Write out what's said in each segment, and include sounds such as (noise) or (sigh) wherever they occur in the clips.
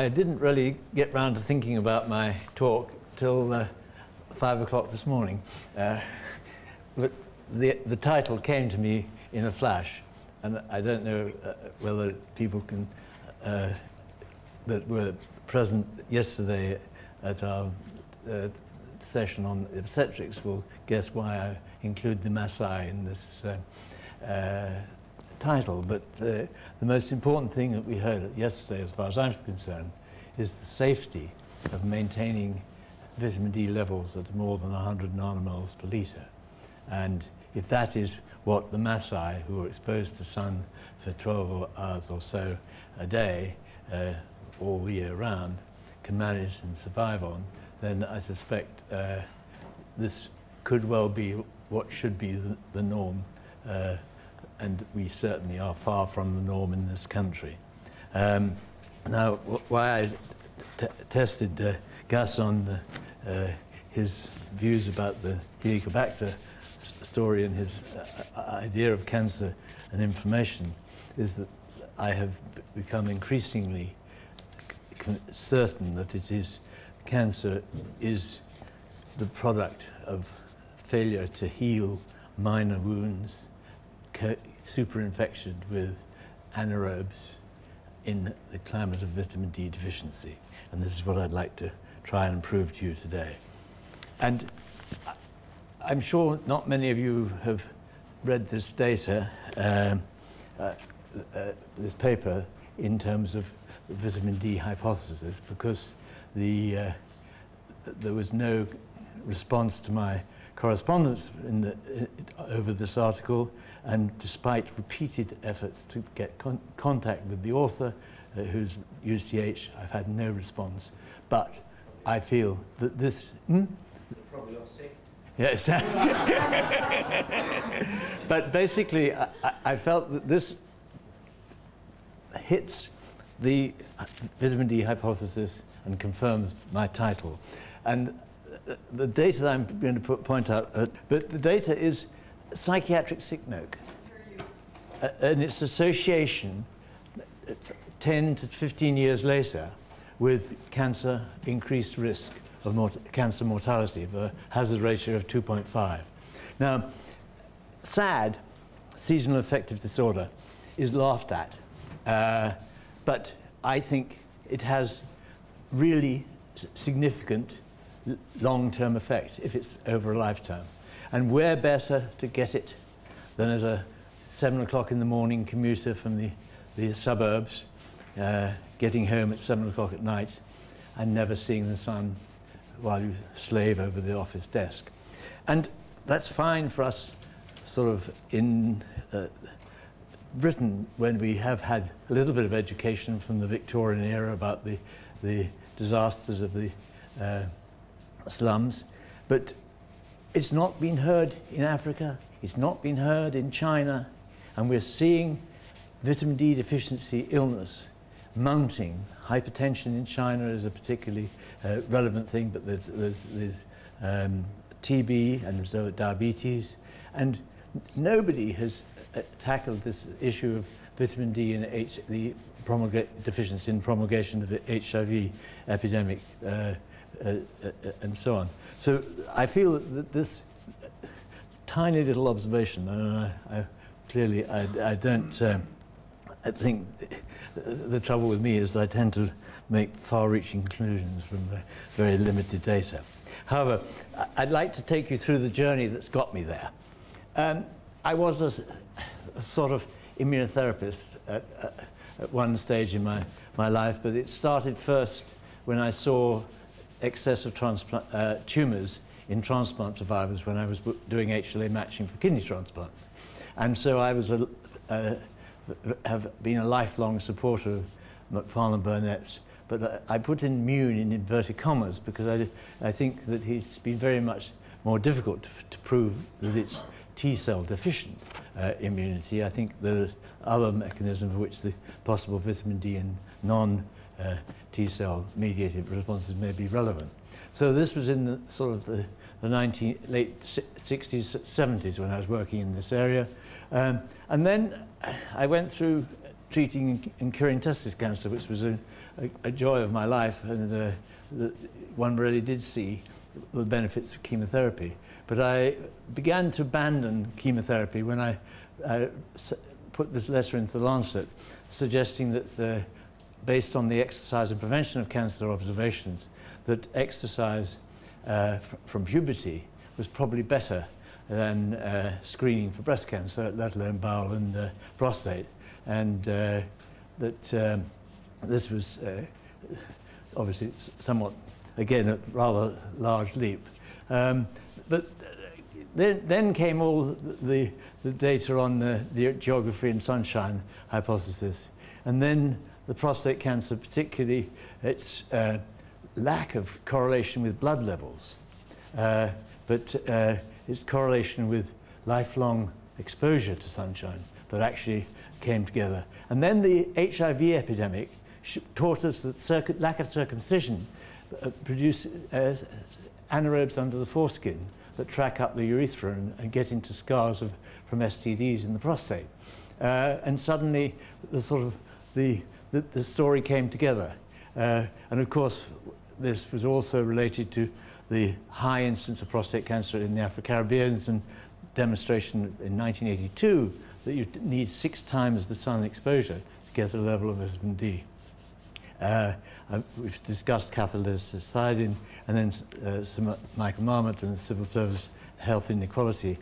I didn't really get round to thinking about my talk till uh, five o'clock this morning. Uh, but the, the title came to me in a flash, and I don't know uh, whether people can, uh, that were present yesterday at our uh, session on obstetrics will guess why I include the Masai in this uh, title. But the most important thing that we heard yesterday, as far as I'm concerned, is the safety of maintaining vitamin D levels at more than 100 nanomoles per litre. And if that is what the Maasai, who are exposed to sun for 12 hours or so a day, uh, all the year round, can manage and survive on, then I suspect uh, this could well be what should be the, the norm. Uh, and we certainly are far from the norm in this country. Um, now, why I tested uh, Gus on the, uh, his views about the Helicobacter story and his uh, idea of cancer and inflammation is that I have become increasingly certain that it is cancer is the product of failure to heal minor wounds superinfected with anaerobes in the climate of vitamin D deficiency. And this is what I'd like to try and prove to you today. And I'm sure not many of you have read this data, um, uh, uh, this paper, in terms of the vitamin D hypothesis, because the, uh, there was no response to my correspondence the, over this article, and despite repeated efforts to get con contact with the author, uh, who's UCH, I've had no response. But I feel that this... Hmm? Probably off sick. Yes. (laughs) but basically, I, I, felt that this hits the vitamin D hypothesis and confirms my title. And the data that I'm going to put, point out, uh, but the data is psychiatric sick note uh, and its association uh, 10 to 15 years later with cancer increased risk of mort cancer mortality of a hazard ratio of 2.5. Now, SAD, seasonal affective disorder, is laughed at, uh, but I think it has really significant long-term effect if it's over a lifetime. And where better to get it than as a seven o'clock in the morning commuter from the, the suburbs, uh, getting home at seven o'clock at night and never seeing the sun while you slave over the office desk. And that's fine for us sort of in uh, Britain when we have had a little bit of education from the Victorian era about the, the disasters of the uh, slums, but it's not been heard in Africa, it's not been heard in China, and we're seeing vitamin D deficiency illness mounting. Hypertension in China is a particularly uh, relevant thing, but there's, there's, there's um, TB and diabetes, and nobody has uh, tackled this issue of vitamin D and H, the deficiency in promulgation of the HIV epidemic. Uh, uh, uh, and so on. So I feel that this tiny little observation, and I, clearly I, I don't, um, I think the trouble with me is that I tend to make far-reaching conclusions from very limited data. However, I'd like to take you through the journey that's got me there. Um, I was a, a, sort of immunotherapist at, at one stage in my, my life, but it started first when I saw excess of uh, tumours in transplant survivors when I was doing HLA matching for kidney transplants. And so I was a, uh, have been a lifelong supporter of Macfarlane Burnet's, but I put in immune in inverted commas because I, I think that it's been very much more difficult to, to prove that it's T cell deficient uh, immunity. I think there are other mechanisms for which the possible vitamin D and non uh, T cell mediated responses may be relevant. So this was in the sort of the, the 19, late 60s, 70s when I was working in this area. Um, and then I went through treating and curing testis cancer, which was a, a, a joy of my life, and uh, the, one really did see the benefits of chemotherapy. But I began to abandon chemotherapy when I uh, put this letter into the Lancet, suggesting that the, based on the exercise and prevention of cancer observations, that exercise uh, fr from puberty was probably better than uh, screening for breast cancer, let alone bowel and uh, prostate. And uh, that um, this was uh, obviously somewhat, again, a rather large leap. Um, but then, then came all the, the data on the, the geography and sunshine hypothesis. And then the prostate cancer, particularly its uh, lack of correlation with blood levels. Uh, but uh, its correlation with lifelong exposure to sunshine that actually came together. And then the HIV epidemic taught us that lack of circumcision uh, uh, anaerobes under the foreskin that track up the urethra and, and get into scars of, from STDs in the prostate. Uh, and suddenly the sort of the, the, the story came together. Uh, and of course, this was also related to the high incidence of prostate cancer in the Afro-Caribbeans and demonstration in 1982 that you need six times the sun exposure to get a level of vitamin D. Uh, uh, we've discussed cathelicidin and then uh, some, Michael Marmot and the civil service health inequality.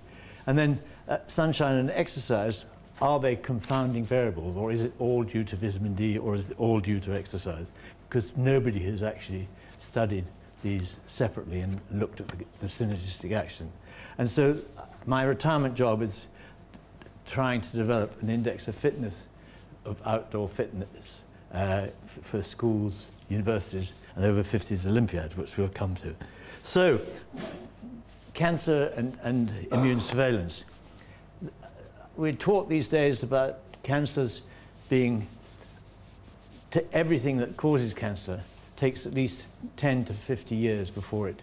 And then uh, sunshine and exercise, are they confounding variables or is it all due to vitamin D or is it all due to exercise? Because nobody has actually studied these separately and looked at the, the synergistic action. And so my retirement job is trying to develop an index of fitness, of outdoor fitness uh, for schools, universities, and over 50s Olympiad, which we'll come to. So, cancer and, and immune surveillance. We're taught these days about cancers being everything that causes cancer takes at least 10 to 50 years before it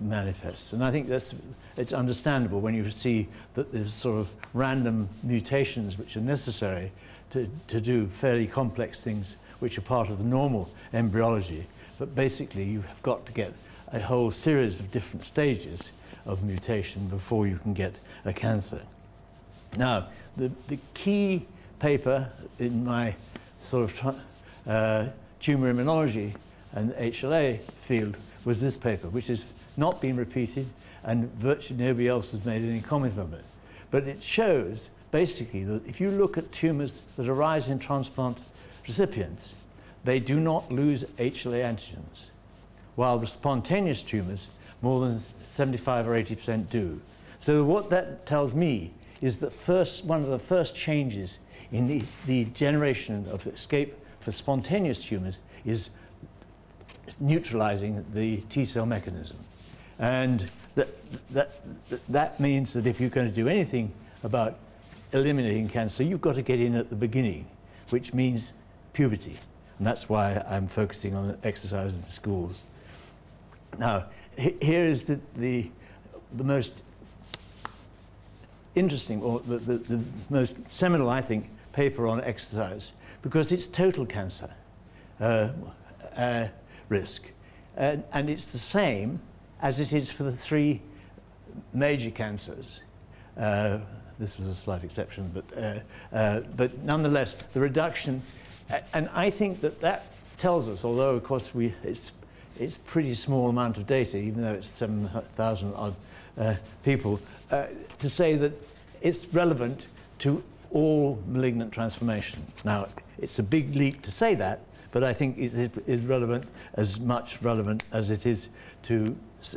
manifests. And I think that's it's understandable when you see that there's sort of random mutations which are necessary to, to do fairly complex things which are part of the normal embryology. But basically you have got to get a whole series of different stages of mutation before you can get a cancer. Now, the, the key paper in my sort of uh, tumor immunology and HLA field was this paper, which has not been repeated and virtually nobody else has made any comment on it. But it shows basically that if you look at tumors that arise in transplant recipients, they do not lose HLA antigens, while the spontaneous tumors, more than 75 or 80% do. So what that tells me is that first, one of the first changes in the, the generation of escape for spontaneous tumors is neutralizing the T cell mechanism. And that, that, that means that if you're going to do anything about eliminating cancer, you've got to get in at the beginning, which means puberty. And that's why I'm focusing on exercise in schools. Now, here is the, the, the most interesting, or the, the, the most seminal, I think, paper on exercise, because it's total cancer. Uh, uh, risk. And, and it's the same as it is for the three major cancers. Uh, this was a slight exception, but, uh, uh, but nonetheless, the reduction, and I think that that tells us, although of course we, it's, it's pretty small amount of data, even though it's 7,000 odd uh, people, uh, to say that it's relevant to all malignant transformation. Now, it's a big leap to say that, but I think it is relevant, as much relevant as it is to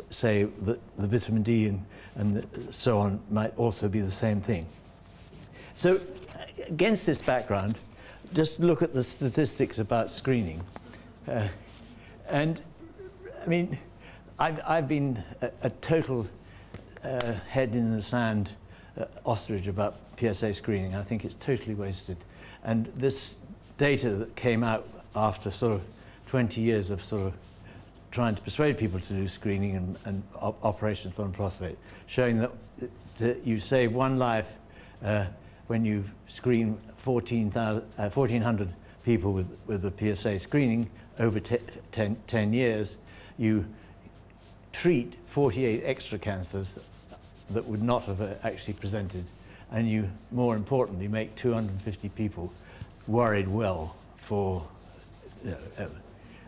say that the vitamin D and, and so on might also be the same thing. So against this background, just look at the statistics about screening. Uh, and I mean, I've, I've been a, a total uh, head in the sand uh, ostrich about PSA screening. I think it's totally wasted. And this data that came out after sort of 20 years of sort of trying to persuade people to do screening and, and op operations on prostate, showing that, that you save one life uh, when you screen 14, uh, 1,400 people with, with the PSA screening over 10, 10 years, you treat 48 extra cancers that would not have uh, actually presented. And you, more importantly, make 250 people worried well for you know,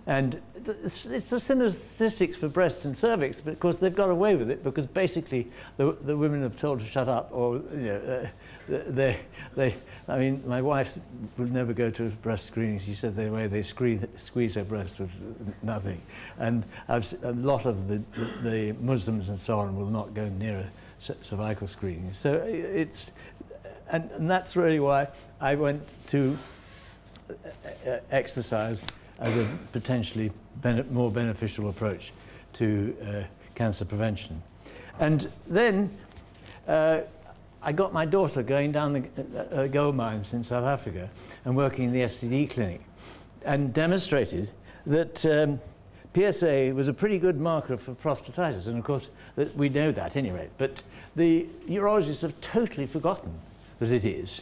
and it's, the statistics for breast and cervix, but of course they've got away with it because basically the, the women have told to shut up or, you know, uh, they, they, I mean, my wife would never go to breast screening. She said the way they squeeze, squeeze her breast was nothing. And I've, a lot of the, the, the Muslims and so on will not go near a cervical screening. So it's, and, and that's really why I went to uh, uh, exercise as a potentially more beneficial approach to uh, cancer prevention. And then uh, I got my daughter going down the uh, uh gold mines in South Africa and working in the STD clinic and demonstrated that um, PSA was a pretty good marker for prostatitis, and of course we know that anyway. But the urologists have totally forgotten that it is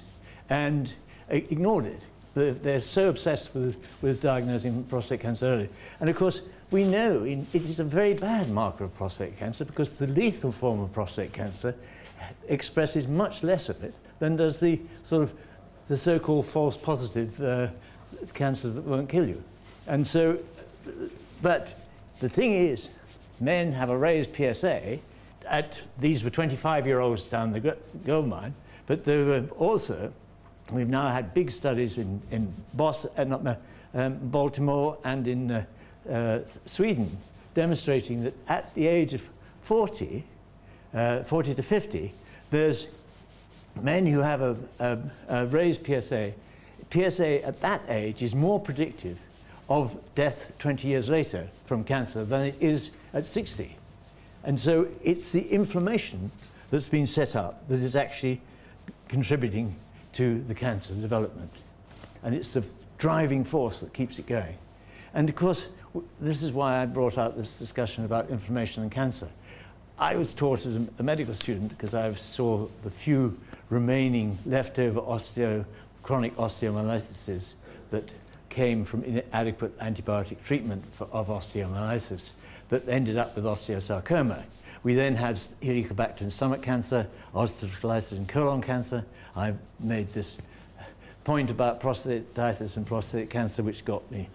and ignored it they're so obsessed with, with diagnosing prostate cancer early. And of course, we know in, it is a very bad marker of prostate cancer because the lethal form of prostate cancer expresses much less of it than does the sort of the so-called false positive uh, cancer that won't kill you. And so, but the thing is, men have a raised PSA at, these were 25-year-olds down the gold mine, but there were also We've now had big studies in, in Boston, uh, not, uh, um, Baltimore and in uh, uh, Sweden demonstrating that at the age of 40, uh, 40 to 50, there's men who have a, a, a raised PSA. PSA at that age is more predictive of death 20 years later from cancer than it is at 60. And so it's the inflammation that's been set up that is actually contributing to the cancer development. And it's the driving force that keeps it going. And of course, this is why I brought out this discussion about inflammation and cancer. I was taught as a medical student because I saw the few remaining leftover osteo, chronic osteomyelitis that came from inadequate antibiotic treatment for, of osteomyelitis that ended up with osteosarcoma. We then had Helicobacter in stomach cancer, ulcerative colitis and colon cancer. I made this point about prostatitis and prostate cancer, which got me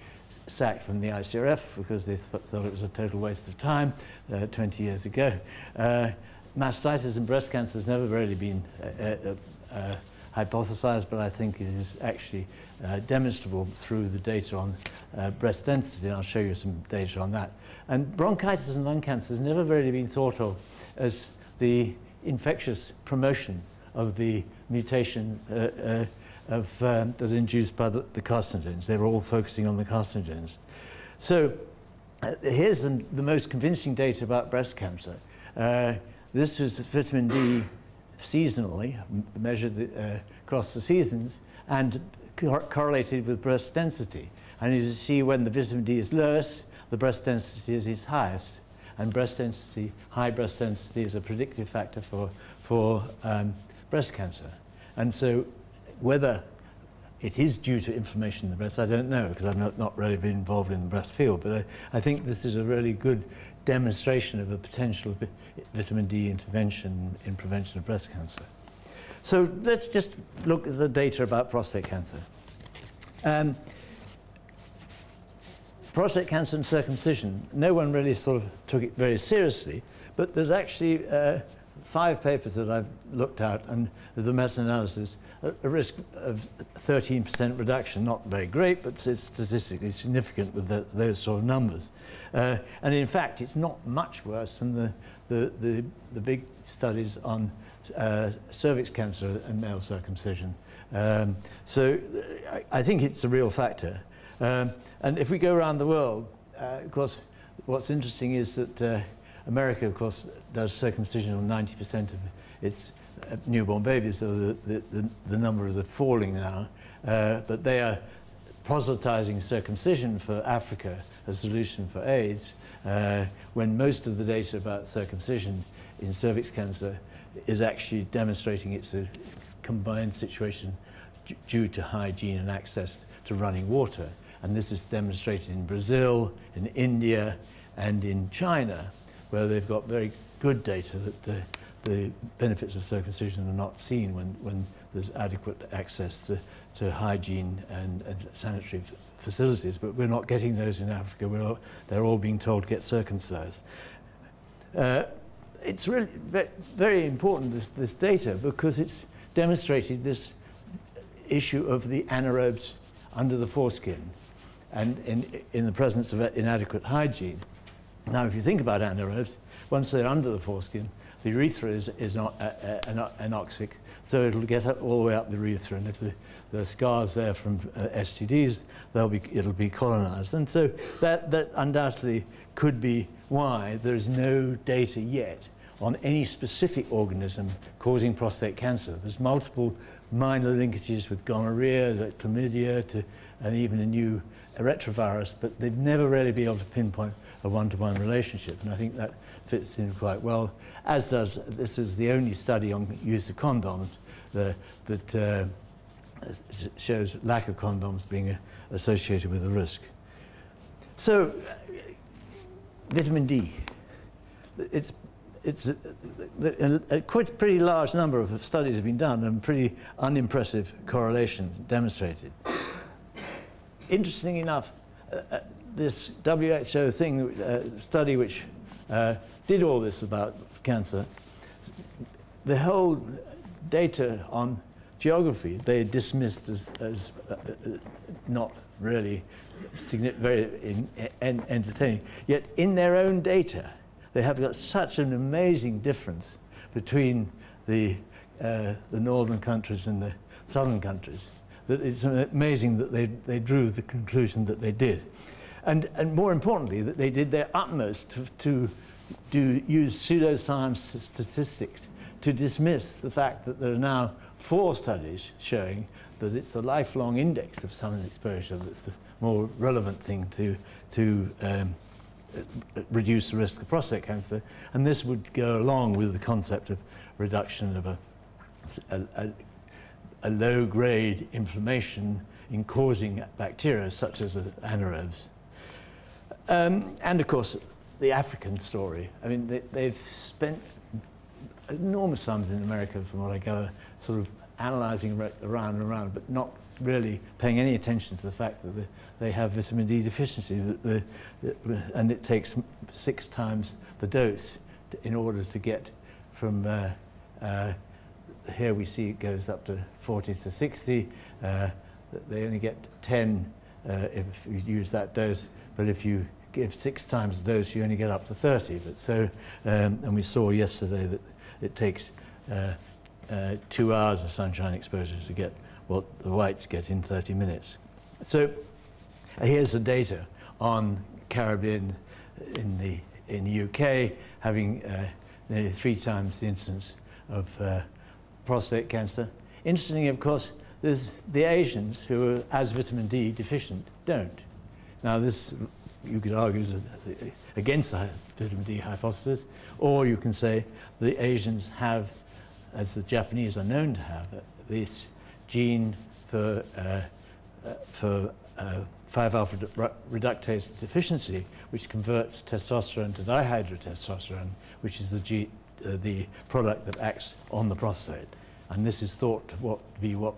sacked from the ICRF because they th thought it was a total waste of time uh, 20 years ago. Uh, mastitis and breast cancer has never really been uh, uh, uh hypothesized, but I think it is actually uh, demonstrable through the data on uh, breast density, and I'll show you some data on that. And bronchitis and lung cancer has never really been thought of as the infectious promotion of the mutation uh, uh of, um, that are induced by the, the carcinogens. They were all focusing on the carcinogens. So uh, here's the, the, most convincing data about breast cancer. Uh, this is vitamin D seasonally, measured across the seasons, and correlated with breast density. And you see, when the vitamin D is lowest, the breast density is its highest. And breast density, high breast density is a predictive factor for, for um, breast cancer. And so whether it is due to inflammation in the breast, I don't know, because I've not, not really been involved in the breast field, but I, I think this is a really good demonstration of a potential vitamin D intervention in prevention of breast cancer. So let's just look at the data about prostate cancer. Um, prostate cancer and circumcision, no one really sort of took it very seriously, but there's actually uh, five papers that I've looked at, and the meta-analysis, a, a, risk of 13% reduction, not very great, but it's statistically significant with the, those sort of numbers. Uh, and in fact, it's not much worse than the, the, the, the big studies on uh, cervix cancer and male circumcision. Um, so I, I, think it's a real factor. Um, and if we go around the world, uh, of course, what's interesting is that uh, America, of course, does circumcision on 90% of its uh, newborn babies, so the, the, the, the numbers are falling now. Uh, but they are proselytizing circumcision for Africa a solution for AIDS, uh, when most of the data about circumcision in cervix cancer is actually demonstrating it's a combined situation due to hygiene and access to running water. And this is demonstrated in Brazil, in India, and in China, where they've got very good data that the, the benefits of circumcision are not seen when, when there's adequate access to, to hygiene and, and sanitary facilities, but we're not getting those in Africa. All, they're all being told to get circumcised. Uh, it's really very important, this, this data, because it's demonstrated this issue of the anaerobes under the foreskin and in, in the presence of inadequate hygiene. Now, if you think about anaerobes, once they're under the foreskin, the urethra is, is not uh, uh, anoxic, so it'll get all the way up the urethra, and if the, there are scars there from uh, STDs, they'll be, it'll be colonized. And so that, that undoubtedly could be why there's no data yet on any specific organism causing prostate cancer. There's multiple minor linkages with gonorrhea, chlamydia, to, and even a new retrovirus, but they've never really been able to pinpoint a one-to-one -one relationship. And I think that fits in quite well, as does, this is the only study on use of condoms the, that uh, shows lack of condoms being uh, associated with a risk. So, vitamin D. It's, it's a, a, a, quite pretty large number of studies have been done and pretty unimpressive correlation demonstrated. Interesting enough, uh, uh this WHO thing, uh, study which uh, did all this about cancer, the whole data on geography they dismissed as, as uh, uh, not really very in, en entertaining. Yet in their own data, they have got such an amazing difference between the, uh, the northern countries and the southern countries that it's amazing that they, they drew the conclusion that they did. And, and more importantly, that they did their utmost to, to do, use pseudoscience statistics to dismiss the fact that there are now four studies showing that it's the lifelong index of sun exposure that's the more relevant thing to, to um, reduce the risk of prostate cancer. And this would go along with the concept of reduction of a, a, a, low-grade inflammation in causing bacteria such as anaerobes. Um, and of course, the African story. I mean, they, they've spent enormous sums in America, from what I gather, sort of analysing around and around, but not really paying any attention to the fact that the, they have vitamin D deficiency, the, the, and it takes six times the dose to, in order to get from uh, uh, here we see it goes up to 40 to 60. Uh, they only get 10 uh, if you use that dose, but if you give six times the dose, you only get up to 30. But so, um, and we saw yesterday that it takes uh, uh, two hours of sunshine exposure to get what the whites get in 30 minutes. So here's the data on Caribbean in the, in the UK having uh, nearly three times the incidence of uh, prostate cancer. Interestingly, of course, there's the Asians who are as vitamin D deficient don't. Now this you could argue is against the vitamin D hypothesis, or you can say the Asians have, as the Japanese are known to have, this gene for, uh, uh, for uh, 5-alpha reductase deficiency, which converts testosterone to dihydrotestosterone, which is the, G, uh, the product that acts on the prostate. And this is thought to what, be what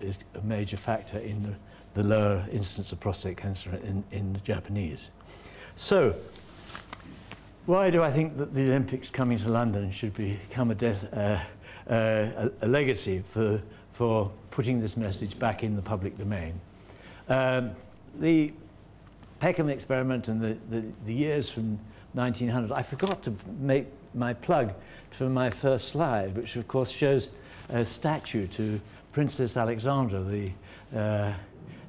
is a major factor in the the lower incidence of prostate cancer in, in the Japanese. So, why do I think that the Olympics coming to London should become a, uh, uh, a, legacy for, for putting this message back in the public domain? Um, the Peckham experiment and the, the, the, years from 1900, I forgot to make my plug for my first slide, which of course shows a statue to Princess Alexandra, the uh,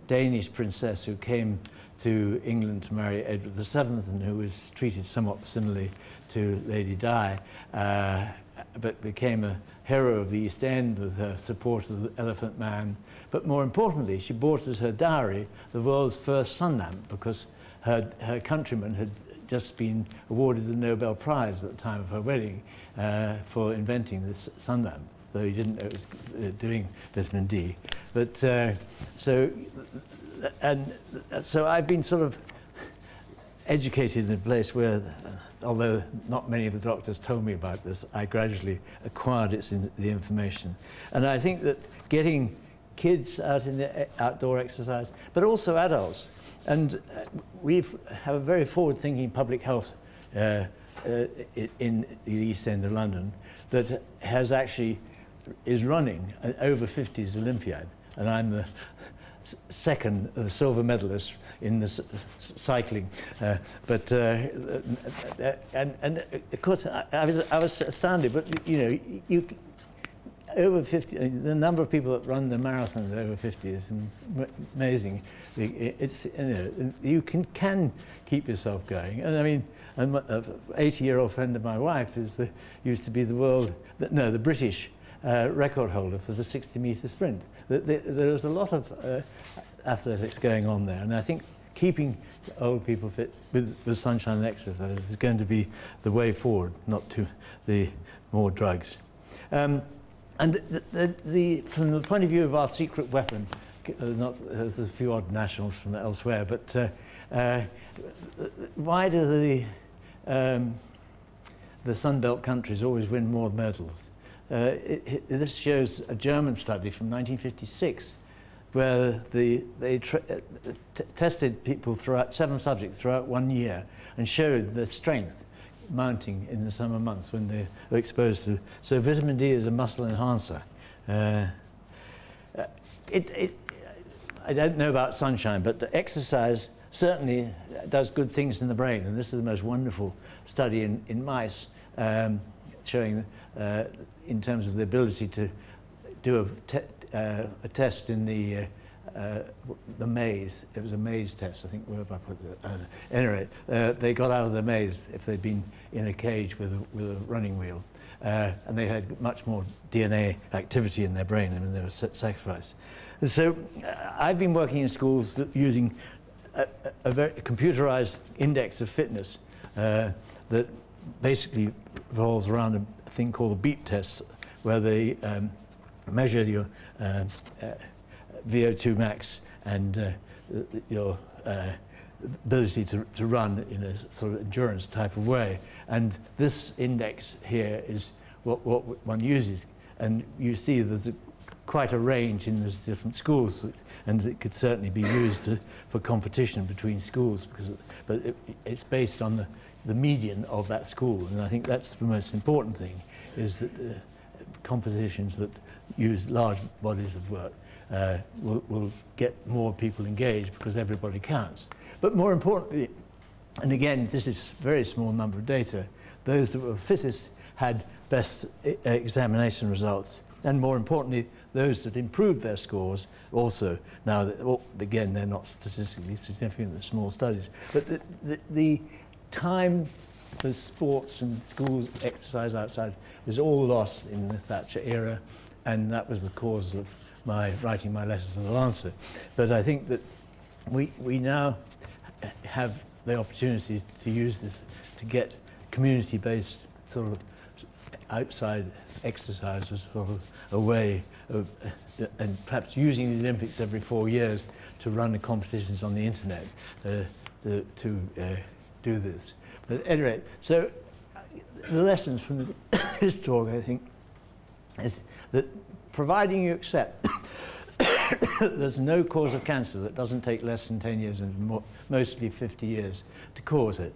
Danish princess who came to England to marry Edward VII and who was treated somewhat similarly to Lady Di, uh, but became a hero of the East End with her support of the Elephant Man. But more importantly, she bought as her dowry the world's first sun lamp because her, her countryman had just been awarded the Nobel Prize at the time of her wedding uh, for inventing this sun lamp. though he didn't know it was uh, doing vitamin D. But uh, so, and so I've been sort of educated in a place where, uh, although not many of the doctors told me about this, I gradually acquired its in, the information. And I think that getting kids out in the outdoor exercise, but also adults. And uh, we have a very forward-thinking public health uh, uh, in the East End of London that has actually is running an over 50s Olympiad, and I'm the second the silver medalist in the cycling. Uh, but uh, uh, and and of course I, I, was I was astounded. But you know you. Over 50, uh, the number of people that run the marathons over 50 is amazing. It's, you, know, you can, can keep yourself going. And I mean, an 80-year-old friend of my wife is the, used to be the world, no, the British uh, record holder for the 60 meter sprint. There's a lot of uh, athletics going on there, and I think keeping old people fit with, with sunshine and exercise is going to be the way forward, not to the more drugs. Um, and the, the, from the point of view of our secret weapon, uh, not, there's a few odd nationals from elsewhere, but uh, uh, why do the, um, the Sunbelt countries always win more medals? Uh, it, it, this shows a German study from 1956 where the, they uh, tested people throughout, seven subjects throughout one year and showed the strength mounting in the summer months when they were exposed to. So vitamin D is a muscle enhancer. Uh, uh it, it, I don't know about sunshine, but the exercise certainly does good things in the brain. And this is the most wonderful study in, in mice um, showing uh, in terms of the ability to do a, te uh, a test in the uh, uh, the maze. It was a maze test, I think. Where have I put it? Uh, anyway, uh, they got out of the maze if they'd been in a cage with a, with a running wheel, uh, and they had much more DNA activity in their brain I mean, they were sacrificed. And so, uh, I've been working in schools using a, a very computerized index of fitness that basically revolves around a thing called the beep test, where they um, measure your uh, uh, VO2 max and uh, your uh, ability to, to run in a sort of endurance type of way. And this index here is what, what one uses. And you see there's a, quite a range in the different schools, and it could certainly be used to, for competition between schools, because, but it, it's based on the, the median of that school. And I think that's the most important thing, is that uh, competitions that use large bodies of work uh, will, will get more people engaged because everybody counts. But more importantly, and again, this is very small number of data, those that were fittest had best examination results. And more importantly, those that improved their scores also, now, that, well, again, they're not statistically significant, they're small studies, but the, the, the time for sports and schools exercise outside was all lost in the Thatcher era, and that was the cause of my writing my letter to the Lancet. But I think that we, we now have the opportunity to use this to get community-based sort of outside exercise as sort of a way of, uh, and perhaps using the Olympics every four years to run the competitions on the internet uh, to, to uh, do this. But anyway, so the lessons from (coughs) this talk, I think, is that providing you accept (coughs) there's no cause of cancer that doesn't take less than 10 years and more, mostly 50 years to cause it,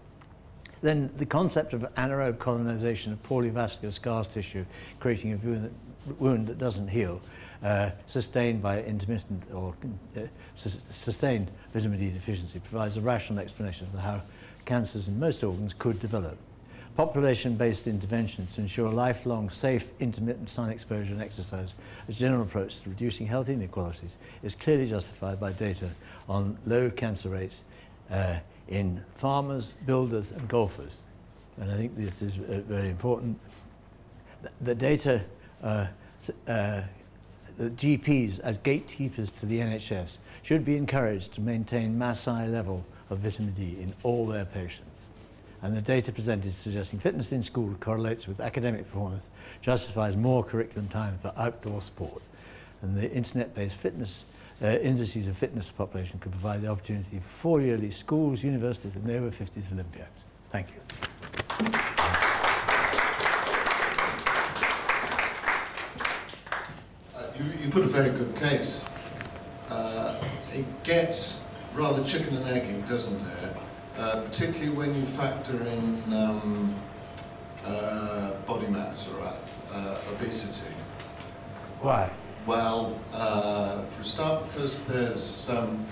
then the concept of anaerobe colonization of poorly vascular scar tissue, creating a wound that, wound that doesn't heal, uh, sustained by intermittent or uh, sustained vitamin D deficiency, provides a rational explanation for how cancers in most organs could develop. Population-based interventions to ensure lifelong, safe, intermittent sun exposure and exercise a general approach to reducing health inequalities is clearly justified by data on low cancer rates uh, in farmers, builders and golfers. And I think this is uh, very important. The data, uh, uh the GPs as gatekeepers to the NHS should be encouraged to maintain mass eye level of vitamin D in all their patients. and the data presented suggesting fitness in school correlates with academic performance justifies more curriculum time for outdoor sport. And the internet-based fitness uh, indices of fitness population could provide the opportunity for four yearly schools, universities and over 50s Olympiads. Thank you. Uh, you, you put a very good case. Uh, it gets rather chicken and eggy, doesn't it? Uh, particularly when you factor in um, uh, body mass or uh, obesity. Why? Well, uh, for a start, because there's um,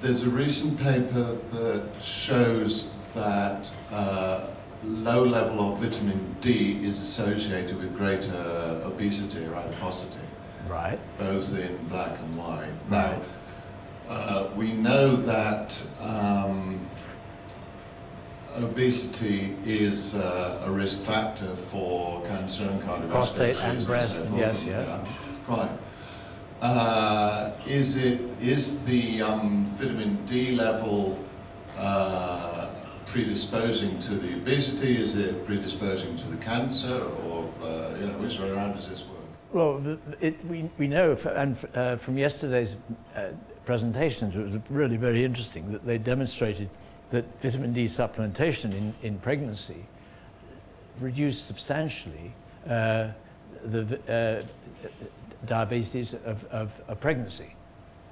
there's a recent paper that shows that uh, low level of vitamin D is associated with greater obesity or adiposity. Right. Both in black and white. Now, uh, we know that um, obesity is uh, a risk factor for cancer and cardiovascular Prostate disease and breast, so forth. yes, yeah. Right. Uh, is it is the um, vitamin D level uh, predisposing to the obesity? Is it predisposing to the cancer, or uh, you know, which way around does this work? Well, it, we, we know, and uh, from yesterday's uh, presentations, it was really very interesting that they demonstrated that vitamin D supplementation in, in pregnancy reduced substantially uh, the uh, diabetes of, of, pregnancy.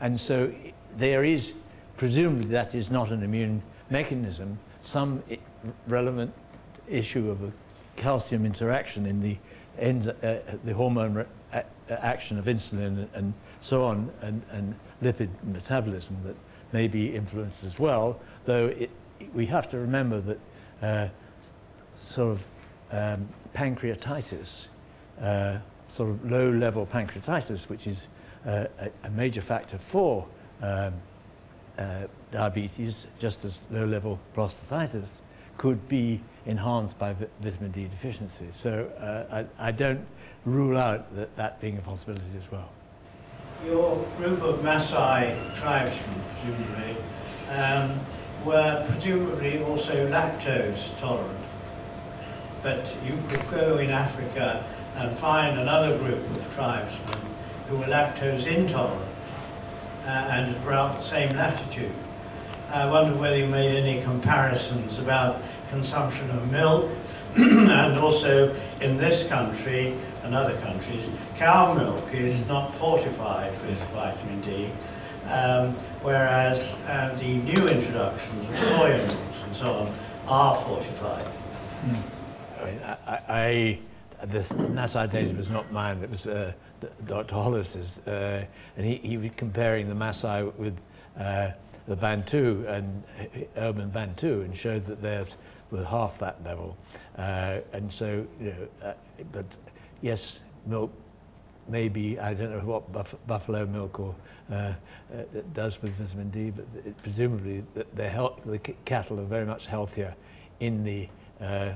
And so there is, presumably that is not an immune mechanism, some relevant issue of a calcium interaction in the, end, uh, the hormone action of insulin and so on, and, and lipid metabolism that may be influenced as well, though it, we have to remember that uh, sort of um, pancreatitis, uh, sort of low-level pancreatitis, which is uh, a, a, major factor for um, uh, diabetes, just as low-level prostatitis, could be enhanced by vitamin D deficiency. So uh, I, I don't rule out that, that being a possibility as well. Your group of Maasai tribesmen, presumably, um, were presumably also lactose tolerant. But you could go in Africa and find another group of tribesmen who were lactose intolerant uh, and about the same latitude. I wonder whether you made any comparisons about consumption of milk (clears throat) and also in this country and other countries, cow milk is not fortified with vitamin D, um, whereas uh, the new introductions of soy milks and so on are fortified. Mm. I, mean, I, I, this Maasai data was not mine, it was uh, Dr. Hollis's, uh, and he, he was comparing the Maasai with uh, the Bantu and urban Bantu and showed that theirs were half that level. Uh, and so, you know, uh, but yes, milk maybe, I don't know what buff buffalo milk or uh, uh, does with vitamin D, but it, presumably the, the cattle are very much healthier in the uh,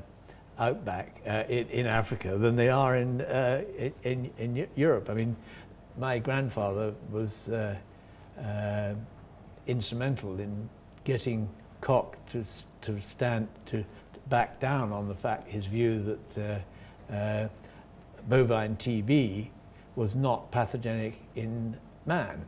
outback uh, in, in, Africa than they are in, uh, in, in, Europe. I mean, my grandfather was uh, instrumental in getting Koch to, to stand, to back down on the fact, his view that bovine TB was not pathogenic in man.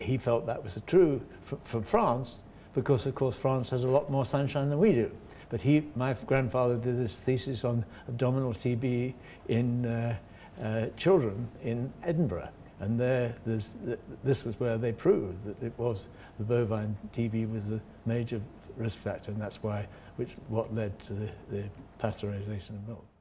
He felt that was true from France because, of course, France has a lot more sunshine than we do. But he, my grandfather did his thesis on abdominal TB in uh, uh, children in Edinburgh. And there, this was where they proved that it was the bovine TB was a major risk factor, and that's why, which what led to the, the pasteurization of milk.